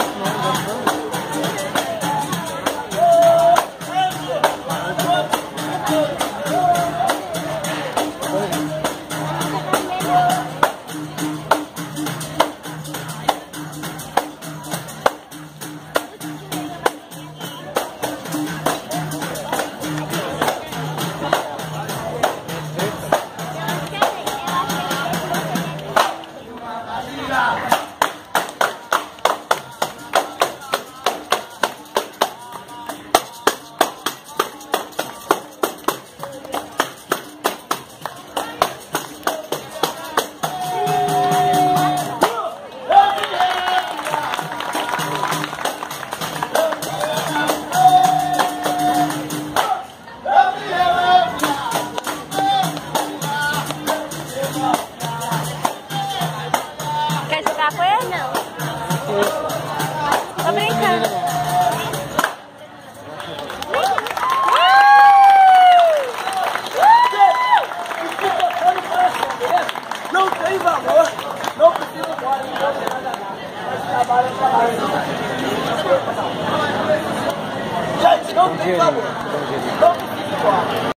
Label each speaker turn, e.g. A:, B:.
A: não, não, não.
B: Não tem valor, não precisa embora, não tem nada Mas trabalho é trabalho. Gente, não tem valor. Não precisa embora.